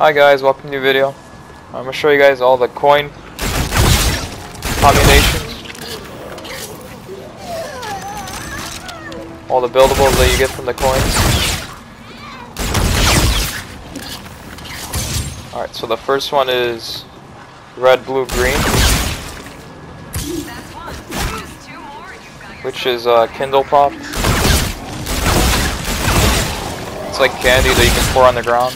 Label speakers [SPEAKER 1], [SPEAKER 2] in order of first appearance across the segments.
[SPEAKER 1] Hi guys, welcome to a video. I'm gonna show you guys all the coin combinations. All the buildables that you get from the coins. Alright, so the first one is red, blue, green. Which is uh, Kindle Pop. It's like candy that you can pour on the ground.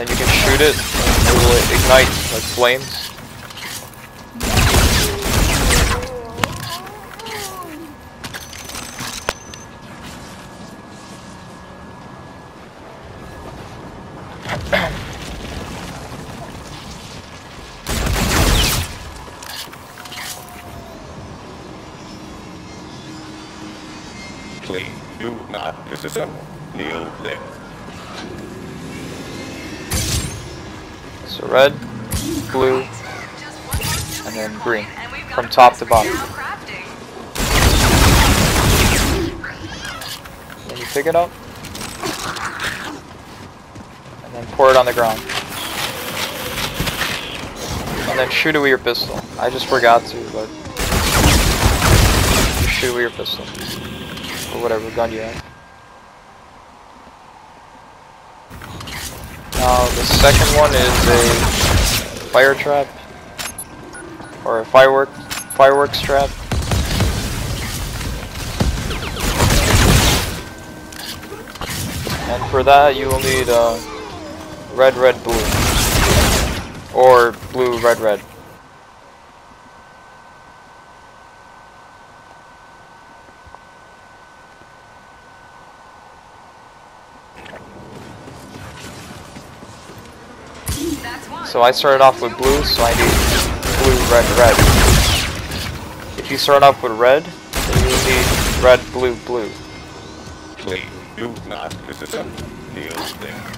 [SPEAKER 1] Then you can shoot it, and it will ignite like flames.
[SPEAKER 2] Please do not disassemble. Kneel there.
[SPEAKER 1] So red, blue, and then green, from top to bottom. Then you pick it up, and then pour it on the ground. And then shoot it with your pistol. I just forgot to, but shoot it with your pistol. Or whatever gun you have. The second one is a fire trap or a firework fireworks trap. And for that you will need uh, red red blue or blue red red. So I started off with blue, so I need blue, red, red. If you start off with red, then you need red, blue, blue.
[SPEAKER 2] Please do not disassemble. Kneel there.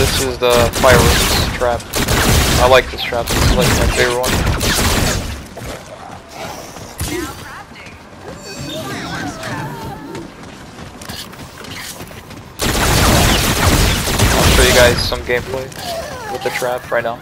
[SPEAKER 1] And this is the fireworks trap. I like this trap. This is like my favorite one. I'll show you guys some gameplay with the trap right now.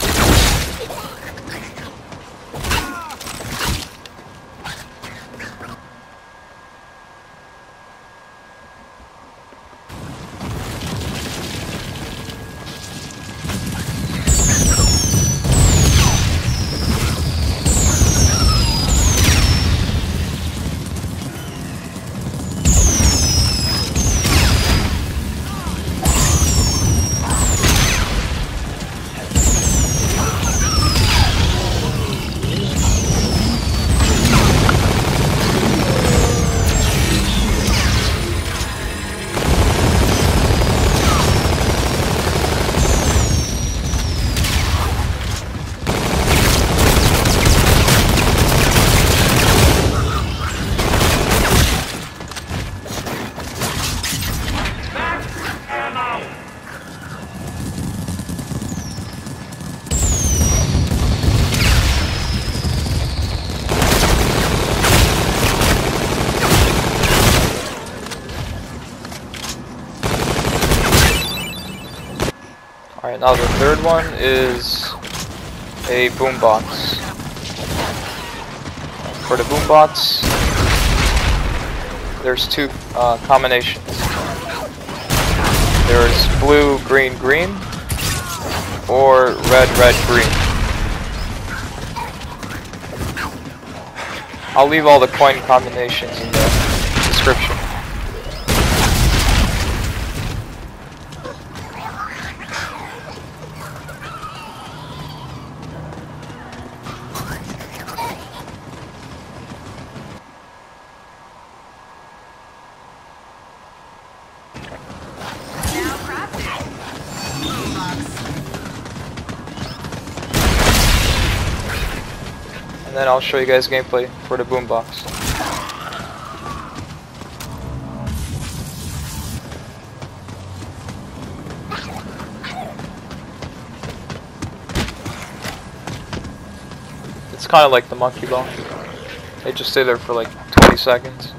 [SPEAKER 1] Alright, now the third one is a boombox. For the boombox, there's two uh, combinations. There's blue, green, green, or red, red, green. I'll leave all the coin combinations in the then I'll show you guys gameplay for the boombox. It's kind of like the monkey ball. They just stay there for like 20 seconds.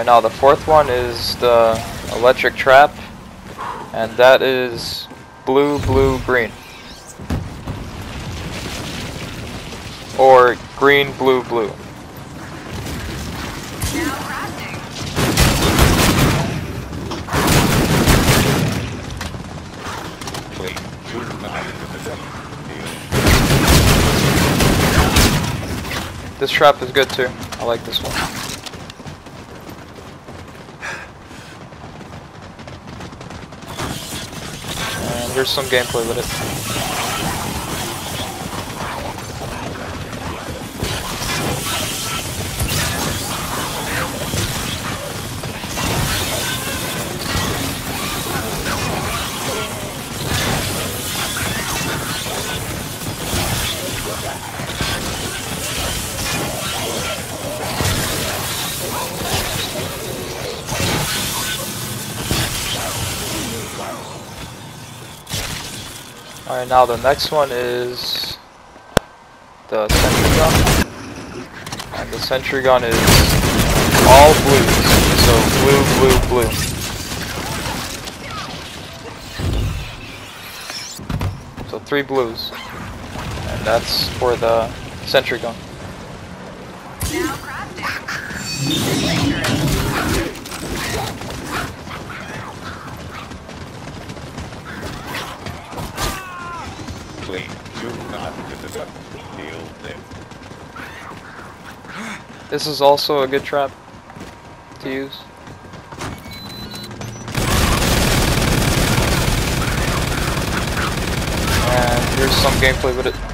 [SPEAKER 1] Alright, now the fourth one is the electric trap, and that is blue, blue, green. Or green, blue, blue. This trap is good too. I like this one. Here's some gameplay with it. Alright, now the next one is the sentry gun. And the sentry gun is all blues. So blue, blue, blue. So three blues. And that's for the sentry gun. This is also a good trap to use. And here's some gameplay with it.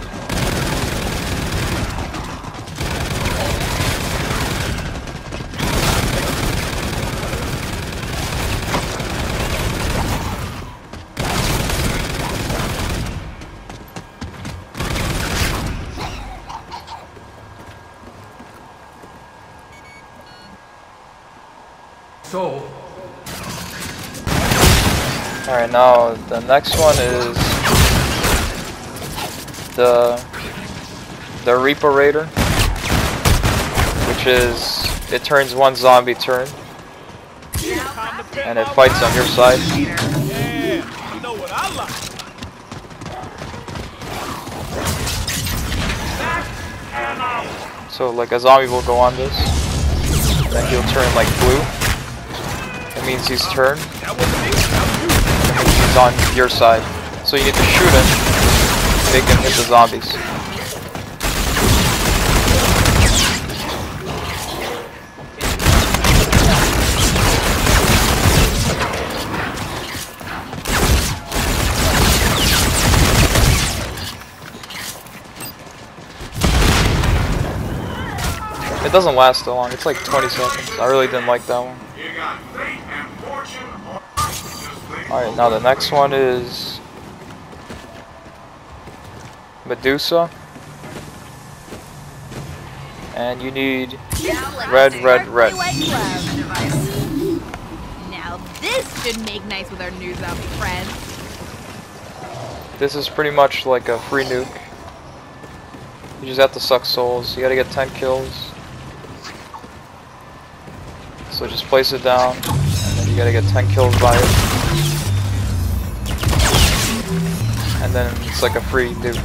[SPEAKER 3] So,
[SPEAKER 1] Alright, now the next one is the the Reaper Raider, which is it turns one zombie turn and it fights on your side.
[SPEAKER 4] Yeah, you know what I like.
[SPEAKER 1] So like a zombie will go on this, then he'll turn like blue. Means he's turned.
[SPEAKER 4] That
[SPEAKER 1] means he's on your side. So you need to shoot him, make him hit the zombies. It doesn't last that long. It's like 20 seconds. I really didn't like that one. Alright, now the next one is Medusa. And you need red, red, red.
[SPEAKER 5] Now this should make nice with our new zombie friends.
[SPEAKER 1] This is pretty much like a free nuke. You just have to suck souls. You gotta get 10 kills. So just place it down, and then you gotta get 10 kills by it. Then it's like a free nuke.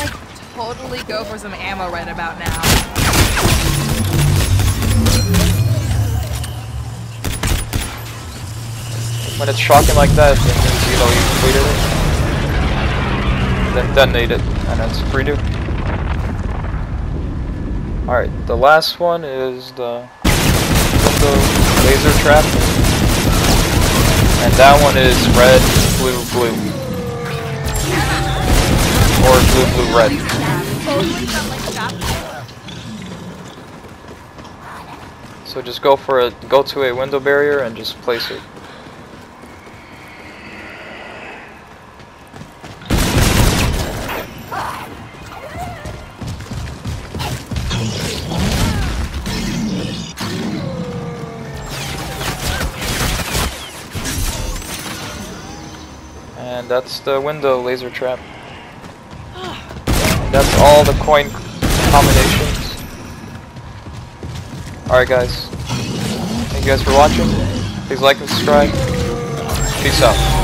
[SPEAKER 5] Like totally go for some ammo right about now.
[SPEAKER 1] When it's shocking like that, it means you know you completed it. Then detonate it, and it's free to. Alright, the last one is the window laser trap. And that one is red, blue, blue. Or blue, blue, red. So just go for a go to a window barrier and just place it. That's the window laser trap. That's all the coin combinations. Alright guys. Thank you guys for watching. Please like and subscribe. Peace out.